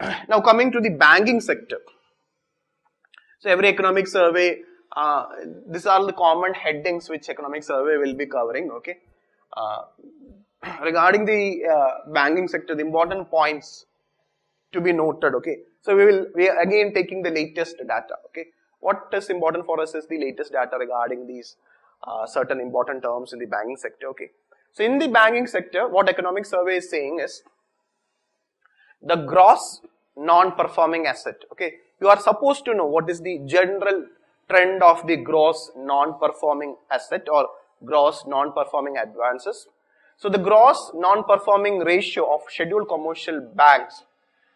now coming to the banking sector. So every economic survey, uh, these are the common headings which economic survey will be covering, okay. Uh, regarding the uh, banking sector, the important points to be noted, okay. So we will, we are again taking the latest data, okay. What is important for us is the latest data regarding these uh, certain important terms in the banking sector, okay. So in the banking sector, what economic survey is saying is, the gross non-performing asset. Okay, you are supposed to know what is the general trend of the gross non-performing asset or gross non-performing advances. So the gross non-performing ratio of scheduled commercial banks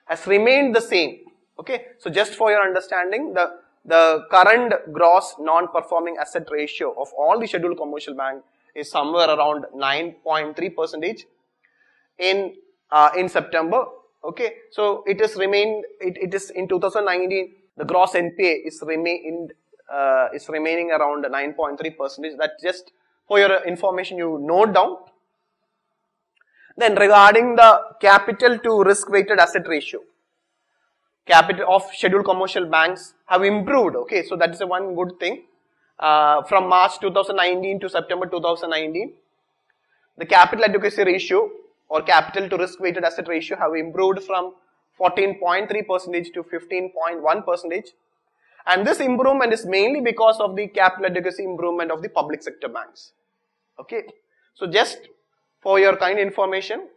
has remained the same. Okay, so just for your understanding, the the current gross non-performing asset ratio of all the scheduled commercial bank is somewhere around 9.3 percentage in uh, in September Okay, so it is remained. It, it is in 2019. The gross NPA is remain uh, is remaining around 9.3 percentage. That just for your information, you note down. Then regarding the capital to risk weighted asset ratio, capital of scheduled commercial banks have improved. Okay, so that is one good thing. Uh, from March 2019 to September 2019, the capital adequacy ratio or capital to risk weighted asset ratio have improved from 14.3 percentage to 15.1 percentage. And this improvement is mainly because of the capital adequacy improvement of the public sector banks. Okay. So just for your kind information,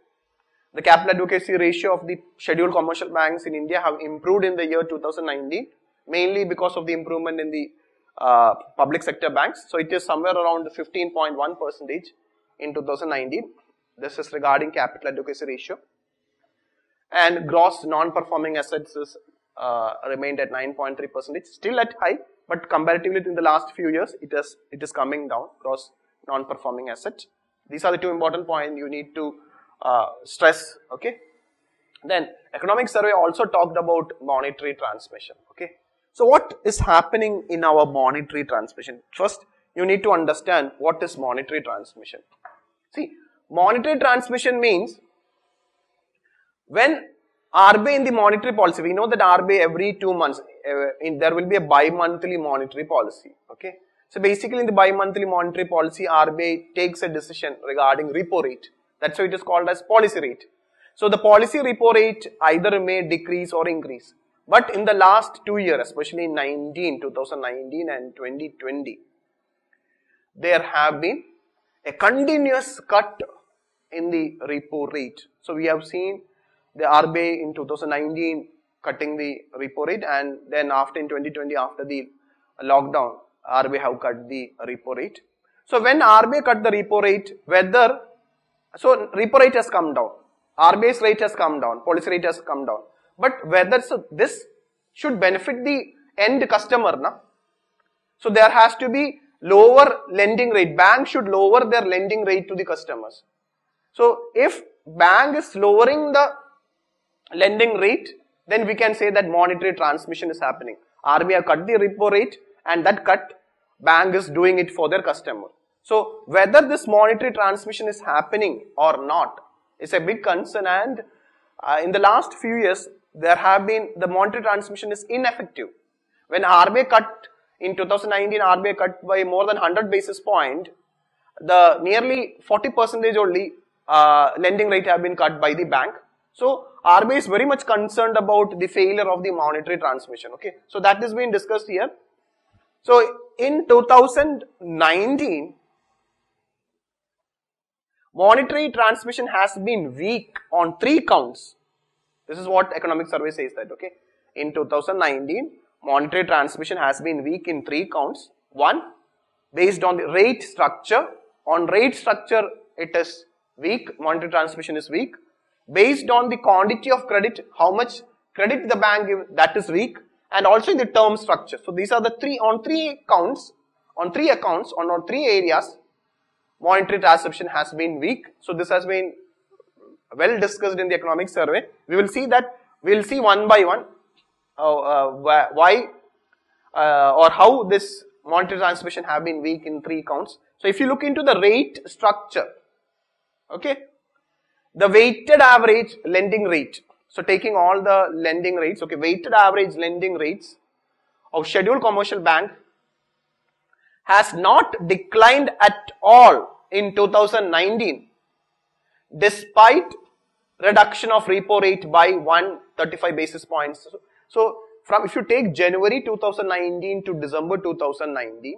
the capital adequacy ratio of the scheduled commercial banks in India have improved in the year 2019, mainly because of the improvement in the uh, public sector banks. So it is somewhere around 15.1 percentage in 2019. This is regarding capital adequacy ratio. And gross non-performing assets is uh, remained at 9.3 percent. Still at high, but comparatively in the last few years, it is it is coming down. Gross non-performing assets. These are the two important points you need to uh, stress. Okay. Then economic survey also talked about monetary transmission. Okay. So what is happening in our monetary transmission? First, you need to understand what is monetary transmission. See, monetary transmission means when RBI in the monetary policy, we know that RBI every two months, uh, in, there will be a bi-monthly monetary policy. Okay. So basically in the bi-monthly monetary policy, RBI takes a decision regarding repo rate. That's why it is called as policy rate. So the policy repo rate either may decrease or increase. But in the last two years, especially in 19, 2019 and 2020, there have been a continuous cut in the repo rate. So we have seen the RBI in 2019 cutting the repo rate and then after in 2020 after the lockdown RBI have cut the repo rate. So when RBI cut the repo rate whether so repo rate has come down RBI's rate has come down policy rate has come down but whether so this should benefit the end customer na so there has to be lower lending rate bank should lower their lending rate to the customers so if bank is lowering the lending rate, then we can say that monetary transmission is happening. RBI cut the repo rate and that cut bank is doing it for their customer. So whether this monetary transmission is happening or not is a big concern and uh, in the last few years there have been the monetary transmission is ineffective. When RBI cut in 2019 RBI cut by more than 100 basis point the nearly 40 percentage only uh, lending rate have been cut by the bank. So RBI is very much concerned about the failure of the monetary transmission. Okay, so that is being discussed here. So in 2019, monetary transmission has been weak on three counts. This is what economic survey says that. Okay, in 2019, monetary transmission has been weak in three counts. One, based on the rate structure. On rate structure, it is weak, monetary transmission is weak. Based on the quantity of credit, how much credit the bank give, that is weak. And also in the term structure. So these are the three, on three accounts, on three accounts, on, on three areas, monetary transmission has been weak. So this has been well discussed in the economic survey. We will see that, we will see one by one, uh, uh, why uh, or how this monetary transmission have been weak in three counts. So if you look into the rate structure, Okay. The weighted average lending rate. So taking all the lending rates, okay, weighted average lending rates of scheduled commercial bank has not declined at all in 2019 despite reduction of repo rate by 135 basis points. So from if you take January 2019 to December 2019,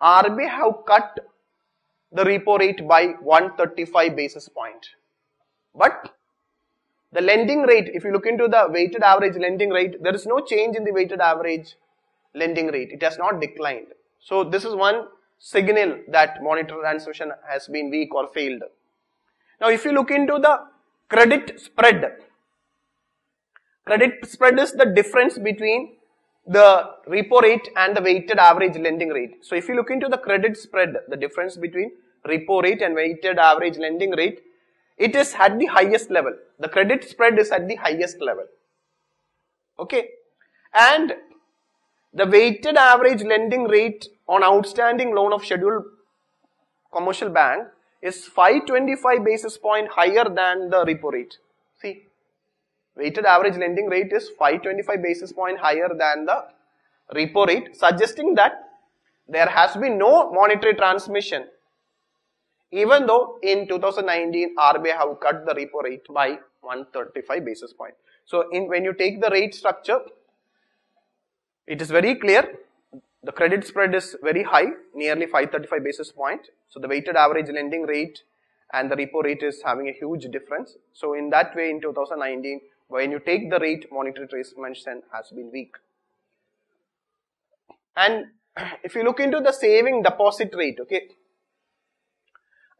RBI have cut the repo rate by 135 basis point. But the lending rate, if you look into the weighted average lending rate, there is no change in the weighted average lending rate. It has not declined. So this is one signal that monetary transmission has been weak or failed. Now if you look into the credit spread, credit spread is the difference between the repo rate and the weighted average lending rate. So if you look into the credit spread, the difference between repo rate and weighted average lending rate, it is at the highest level. The credit spread is at the highest level. Okay. And the weighted average lending rate on outstanding loan of scheduled commercial bank is 525 basis point higher than the repo rate. Weighted average lending rate is 525 basis point higher than the repo rate, suggesting that there has been no monetary transmission. Even though in 2019 RBI have cut the repo rate by 135 basis point. So in when you take the rate structure, it is very clear the credit spread is very high, nearly 535 basis point. So the weighted average lending rate and the repo rate is having a huge difference. So in that way in 2019, when you take the rate, monetary transmission has been weak. And if you look into the saving deposit rate, okay,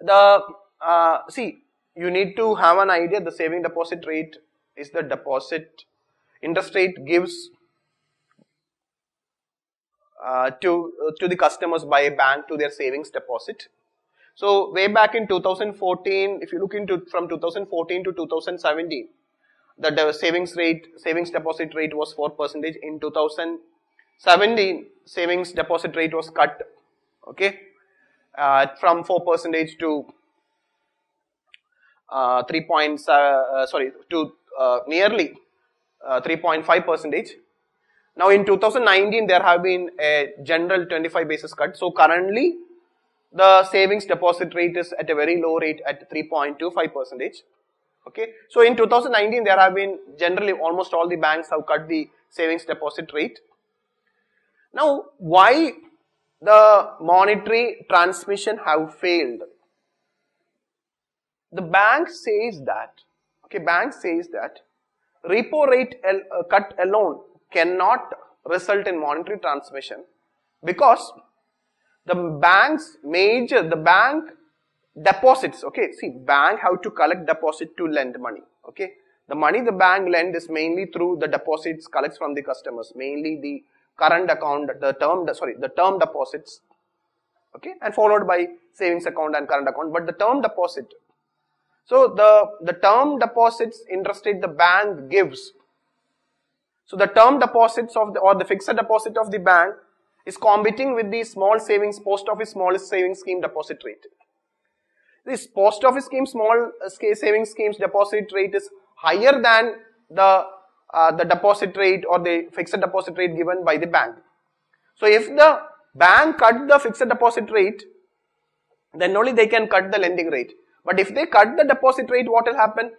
the, uh, see, you need to have an idea the saving deposit rate is the deposit interest rate gives uh, to uh, to the customers by a bank to their savings deposit. So way back in 2014, if you look into from 2014 to 2017, the savings rate, savings deposit rate was 4 percentage. In 2017, savings deposit rate was cut, okay, uh, from 4 percentage to uh, 3 points, uh, sorry, to uh, nearly uh, 3.5 percentage. Now in 2019, there have been a general 25 basis cut. So currently, the savings deposit rate is at a very low rate at 3.25 percentage. Okay. So in 2019, there have been generally almost all the banks have cut the savings deposit rate. Now, why the monetary transmission have failed? The bank says that, okay, bank says that repo rate uh, cut alone cannot result in monetary transmission because the bank's major, the bank deposits, okay, see bank have to collect deposit to lend money, okay. The money the bank lend is mainly through the deposits collects from the customers, mainly the current account, the term, sorry, the term deposits, okay, and followed by savings account and current account, but the term deposit. So the, the term deposits interest rate the bank gives. So the term deposits of the, or the fixed deposit of the bank is competing with the small savings, post office smallest savings scheme deposit rate. This post office scheme small uh, savings schemes deposit rate is higher than the uh, the deposit rate or the fixed deposit rate given by the bank. So if the bank cut the fixed deposit rate, then only they can cut the lending rate. But if they cut the deposit rate, what will happen?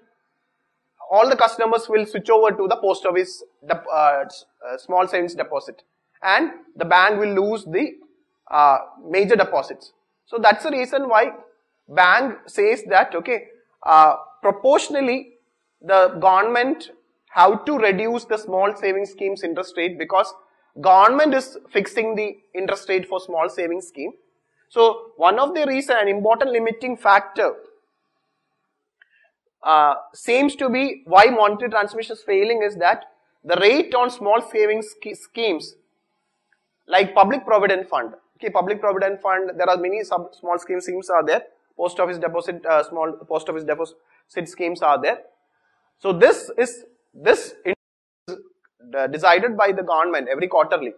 All the customers will switch over to the post office uh, uh, small savings deposit and the bank will lose the uh, major deposits. So that's the reason why bank says that, okay, uh, proportionally the government have to reduce the small savings schemes interest rate because government is fixing the interest rate for small savings scheme. So one of the reason, an important limiting factor uh, seems to be why monetary transmission is failing is that the rate on small savings schemes like public provident fund. Okay, public provident fund, there are many small scheme schemes are there. Post office deposit, uh, small post office deposit schemes are there. So this is, this is decided by the government every quarterly.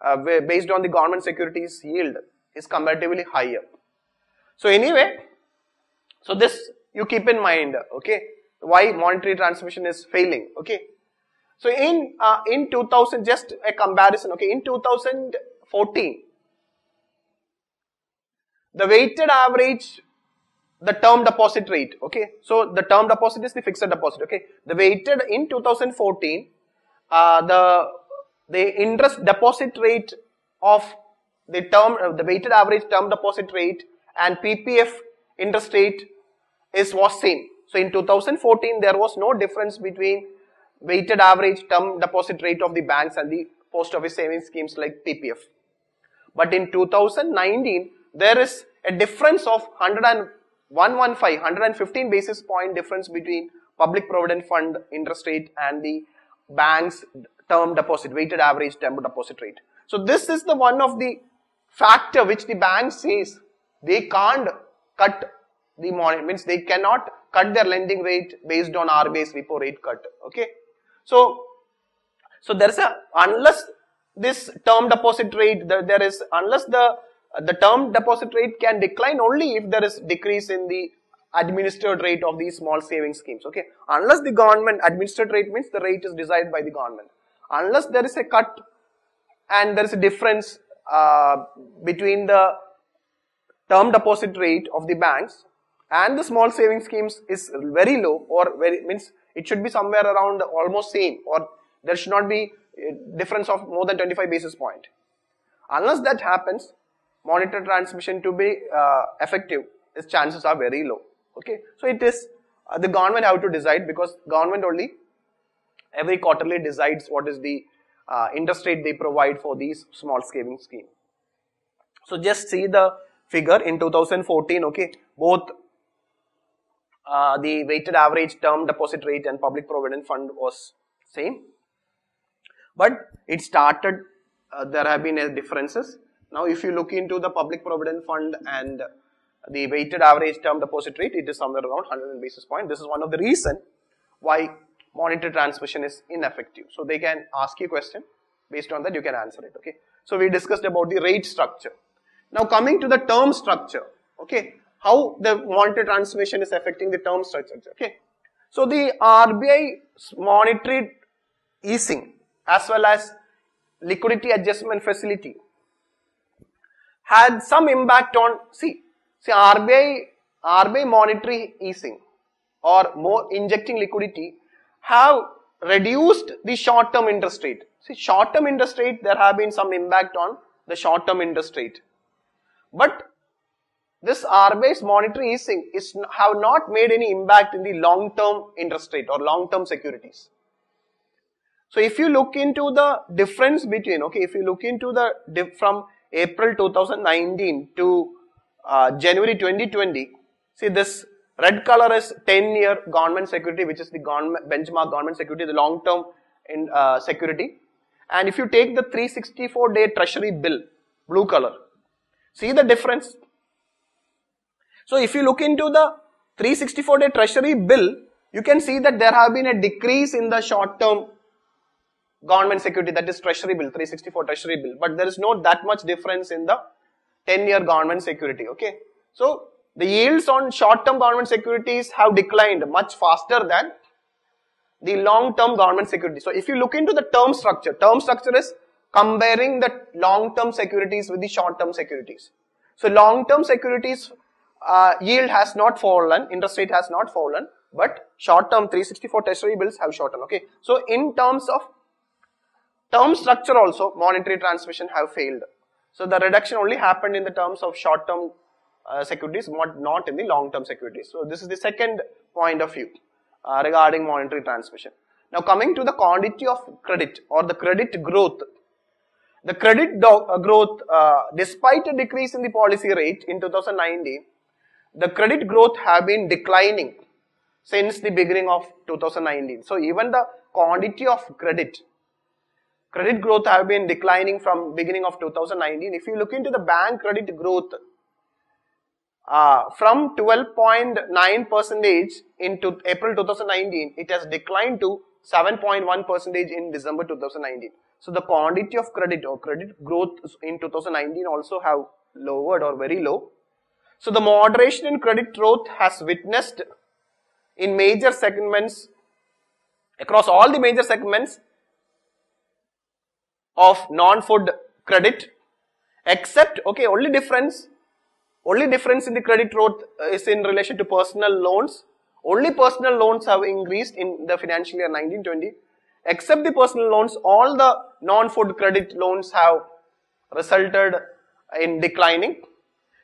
Uh, based on the government securities yield is comparatively higher. So anyway, so this you keep in mind, okay. why monetary transmission is failing. Okay. So in uh, in 2000, just a comparison. Okay, in 2014, the weighted average, the term deposit rate. Okay, so the term deposit is the fixed deposit. Okay, the weighted in 2014, uh, the the interest deposit rate of the term, uh, the weighted average term deposit rate and PPF interest rate is was same. So in 2014, there was no difference between weighted average term deposit rate of the banks and the post office savings schemes like PPF. But in 2019, there is a difference of 115, 115 basis point difference between public provident fund interest rate and the bank's term deposit, weighted average term deposit rate. So this is the one of the factor which the bank says they can't cut the money, means they cannot cut their lending rate based on RBI's repo rate cut. Okay. So, so there's a, unless this term deposit rate, the, there is, unless the, the term deposit rate can decline only if there is decrease in the administered rate of these small savings schemes. Okay. Unless the government, administered rate means the rate is decided by the government. Unless there is a cut and there is a difference uh, between the term deposit rate of the banks and the small saving schemes is very low or very means it should be somewhere around almost same or there should not be difference of more than 25 basis point. Unless that happens, monetary transmission to be uh, effective, its chances are very low. Okay, so it is uh, the government have to decide because government only every quarterly decides what is the uh, interest rate they provide for these small saving scheme. So just see the figure in 2014. Okay, both uh, the weighted average term deposit rate and public provident fund was same. But it started, uh, there have been uh, differences. Now if you look into the public provident fund and the weighted average term deposit rate, it is somewhere around 100 basis point. This is one of the reason why monetary transmission is ineffective. So they can ask you a question, based on that you can answer it, okay. So we discussed about the rate structure. Now coming to the term structure, okay how the monetary transmission is affecting the term structure. Okay. So the RBI monetary easing as well as liquidity adjustment facility had some impact on, see, see RBI, RBI monetary easing or more injecting liquidity have reduced the short term interest rate. See, short term interest rate, there have been some impact on the short term interest rate. But this RBI's monetary easing is have not made any impact in the long-term interest rate or long-term securities. So if you look into the difference between, okay, if you look into the from April 2019 to uh, January 2020, see this red color is 10-year government security, which is the government benchmark government security, the long-term in uh, security. And if you take the 364-day treasury bill, blue color, see the difference. So if you look into the 364 day treasury bill, you can see that there have been a decrease in the short term government security that is treasury bill 364 treasury bill but there is not that much difference in the 10 year government security okay so the yields on short term government securities have declined much faster than the long term government security so if you look into the term structure term structure is comparing the long term securities with the short term securities so long term securities uh, yield has not fallen, interest rate has not fallen, but short term 364 treasury bills have shortened. Okay. So in terms of term structure also, monetary transmission have failed. So the reduction only happened in the terms of short term uh, securities, not, not in the long term securities. So this is the second point of view uh, regarding monetary transmission. Now coming to the quantity of credit or the credit growth. The credit uh, growth, uh, despite a decrease in the policy rate in 2019, the credit growth have been declining since the beginning of 2019. So even the quantity of credit, credit growth have been declining from beginning of 2019. If you look into the bank credit growth, uh, from 12.9 percentage into April 2019, it has declined to 7.1 percentage in December 2019. So the quantity of credit or credit growth in 2019 also have lowered or very low so the moderation in credit growth has witnessed in major segments, across all the major segments of non-food credit, except, okay, only difference, only difference in the credit growth uh, is in relation to personal loans. Only personal loans have increased in the financial year 1920. Except the personal loans, all the non-food credit loans have resulted in declining.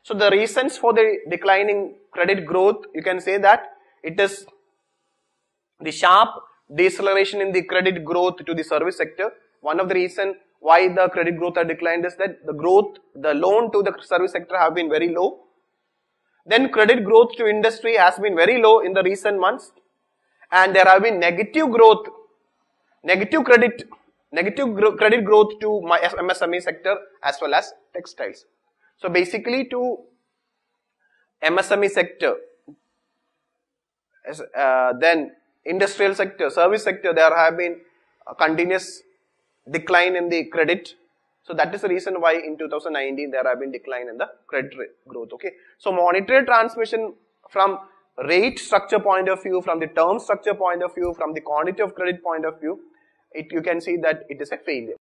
So the reasons for the declining credit growth, you can say that it is the sharp deceleration in the credit growth to the service sector. One of the reason why the credit growth had declined is that the growth, the loan to the service sector have been very low. Then credit growth to industry has been very low in the recent months. And there have been negative growth, negative credit, negative credit growth to my MSME sector as well as textiles. So basically to MSME sector, uh, then industrial sector, service sector, there have been continuous decline in the credit. So that is the reason why in 2019 there have been decline in the credit growth. Okay. So monetary transmission from rate structure point of view, from the term structure point of view, from the quantity of credit point of view, it, you can see that it is a failure.